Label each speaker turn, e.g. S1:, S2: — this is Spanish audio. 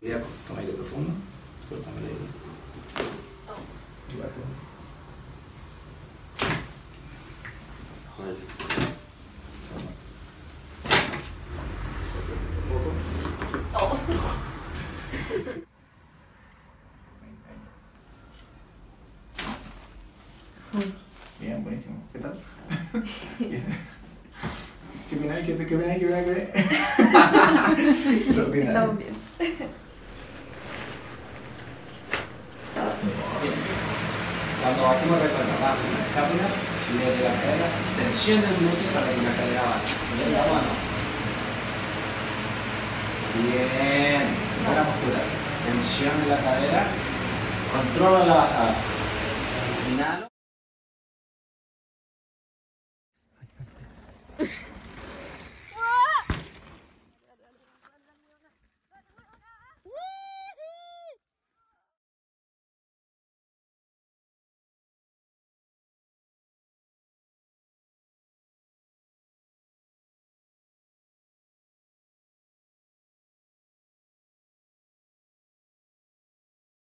S1: Toma aire profundo. Suéltame el aire. Y baja. Joder. Bien, buenísimo. ¿Qué tal? Bien. ¿Qué ahí? ¿Qué ahí? ¿Qué? ¿Qué.
S2: Estamos bien.
S1: Bien. Cuando bajemos recuerda, bajo la escápula y desde la cadera, tensión del glúteo para que la cadera avance. ¿Bien? ¿La mano? Bien. Buena postura. Tensión de la cadera. Controla la bajada. Inhalo.